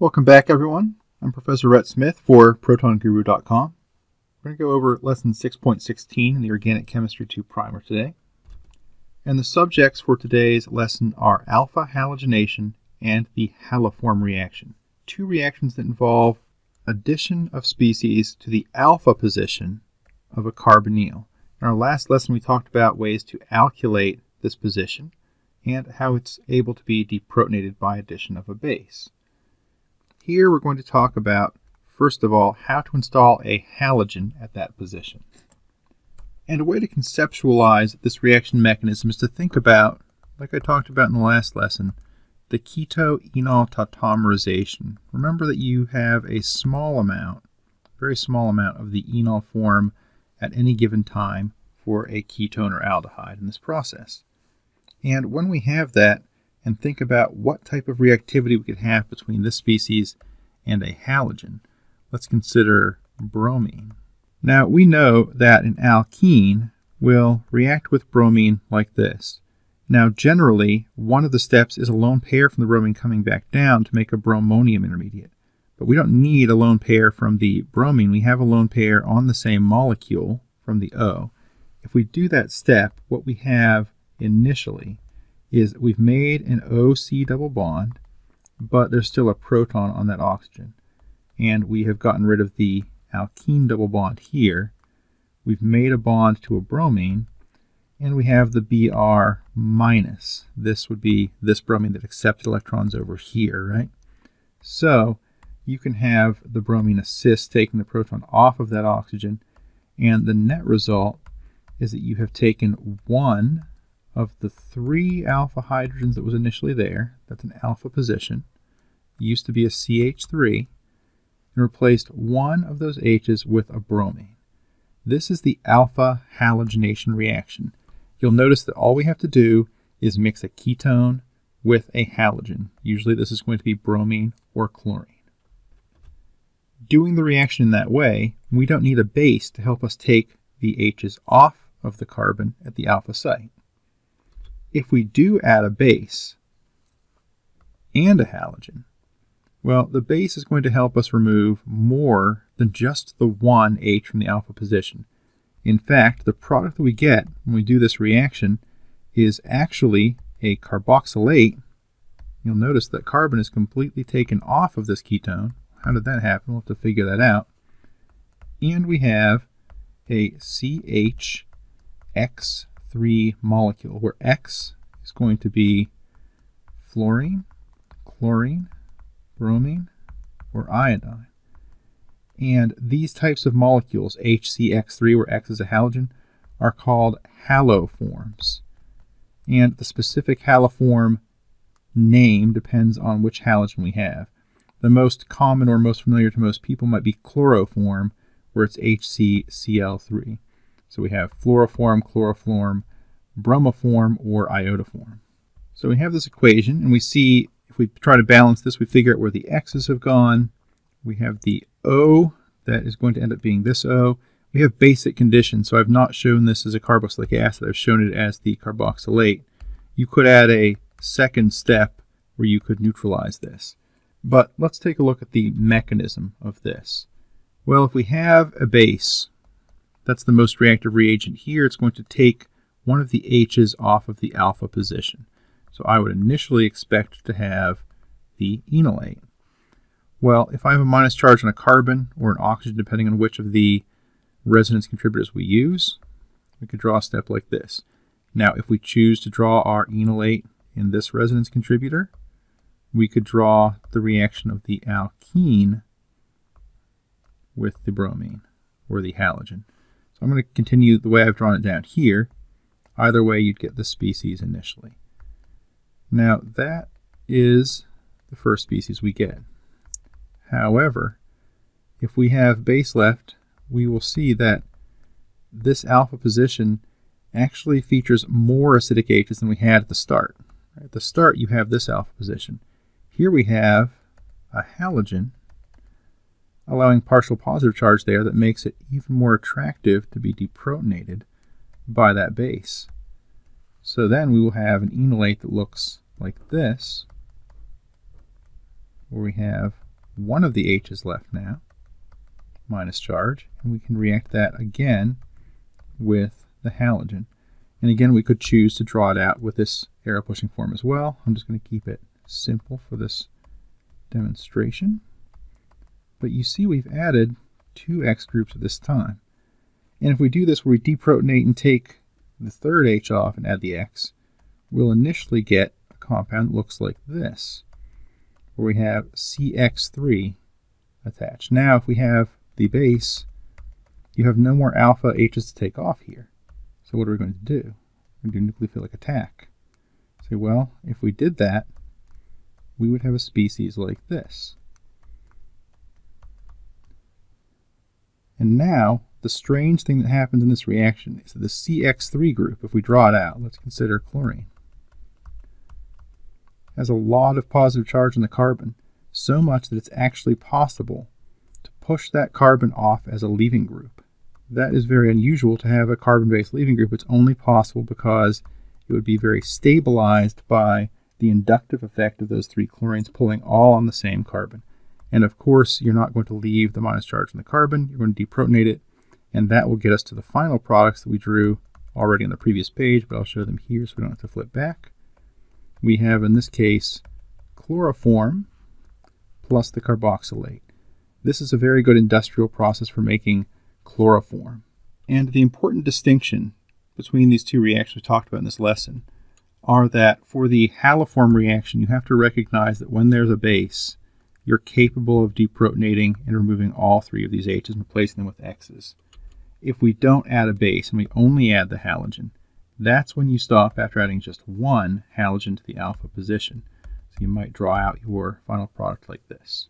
Welcome back, everyone. I'm Professor Rhett Smith for ProtonGuru.com. We're going to go over lesson 6.16 in the Organic Chemistry 2 primer today. And the subjects for today's lesson are alpha halogenation and the haloform reaction, two reactions that involve addition of species to the alpha position of a carbonyl. In our last lesson, we talked about ways to alkylate this position and how it's able to be deprotonated by addition of a base. Here we're going to talk about, first of all, how to install a halogen at that position. And a way to conceptualize this reaction mechanism is to think about, like I talked about in the last lesson, the keto-enol tautomerization. Remember that you have a small amount, very small amount of the enol form at any given time for a ketone or aldehyde in this process. And when we have that, and think about what type of reactivity we could have between this species and a halogen. Let's consider bromine. Now, we know that an alkene will react with bromine like this. Now, generally, one of the steps is a lone pair from the bromine coming back down to make a bromonium intermediate. But we don't need a lone pair from the bromine. We have a lone pair on the same molecule from the O. If we do that step, what we have initially is we've made an OC double bond, but there's still a proton on that oxygen. And we have gotten rid of the alkene double bond here. We've made a bond to a bromine, and we have the Br minus. This would be this bromine that accepted electrons over here, right? So you can have the bromine assist taking the proton off of that oxygen, and the net result is that you have taken one of the three alpha hydrogens that was initially there, that's an alpha position, used to be a CH3, and replaced one of those H's with a bromine. This is the alpha halogenation reaction. You'll notice that all we have to do is mix a ketone with a halogen. Usually this is going to be bromine or chlorine. Doing the reaction in that way, we don't need a base to help us take the H's off of the carbon at the alpha site if we do add a base and a halogen, well, the base is going to help us remove more than just the one H from the alpha position. In fact, the product that we get when we do this reaction is actually a carboxylate. You'll notice that carbon is completely taken off of this ketone. How did that happen? We'll have to figure that out. And we have a CHX 3 molecule, where X is going to be fluorine, chlorine, bromine, or iodine. And these types of molecules, HCX3, where X is a halogen, are called haloforms. And the specific haloform name depends on which halogen we have. The most common or most familiar to most people might be chloroform, where it's HCCl3. So we have fluoroform, chloroform, bromoform, or iodoform. So we have this equation, and we see if we try to balance this, we figure out where the x's have gone. We have the O that is going to end up being this O. We have basic conditions, so I've not shown this as a carboxylic acid. I've shown it as the carboxylate. You could add a second step where you could neutralize this. But let's take a look at the mechanism of this. Well, if we have a base that's the most reactive reagent here. It's going to take one of the H's off of the alpha position. So I would initially expect to have the enolate. Well, if I have a minus charge on a carbon or an oxygen, depending on which of the resonance contributors we use, we could draw a step like this. Now, if we choose to draw our enolate in this resonance contributor, we could draw the reaction of the alkene with the bromine, or the halogen. So I'm going to continue the way I've drawn it down here. Either way, you'd get the species initially. Now, that is the first species we get. However, if we have base left, we will see that this alpha position actually features more acidic H's than we had at the start. At the start, you have this alpha position. Here we have a halogen allowing partial positive charge there that makes it even more attractive to be deprotonated by that base. So then we will have an enolate that looks like this, where we have one of the H's left now, minus charge, and we can react that again with the halogen. And again, we could choose to draw it out with this arrow pushing form as well. I'm just going to keep it simple for this demonstration. But you see we've added two X groups at this time. And if we do this where we deprotonate and take the third H off and add the X, we'll initially get a compound that looks like this, where we have CX3 attached. Now, if we have the base, you have no more alpha H's to take off here. So what are we going to do? We're going to do nucleophilic attack. Say, well, if we did that, we would have a species like this. And now, the strange thing that happens in this reaction is that the CX3 group, if we draw it out, let's consider chlorine, has a lot of positive charge on the carbon, so much that it's actually possible to push that carbon off as a leaving group. That is very unusual to have a carbon-based leaving group. It's only possible because it would be very stabilized by the inductive effect of those three chlorines pulling all on the same carbon. And of course, you're not going to leave the minus charge on the carbon. You're going to deprotonate it, and that will get us to the final products that we drew already on the previous page, but I'll show them here so we don't have to flip back. We have, in this case, chloroform plus the carboxylate. This is a very good industrial process for making chloroform. And the important distinction between these two reactions we talked about in this lesson are that for the haloform reaction, you have to recognize that when there's a base, you're capable of deprotonating and removing all three of these H's and replacing them with X's. If we don't add a base and we only add the halogen, that's when you stop after adding just one halogen to the alpha position. So you might draw out your final product like this.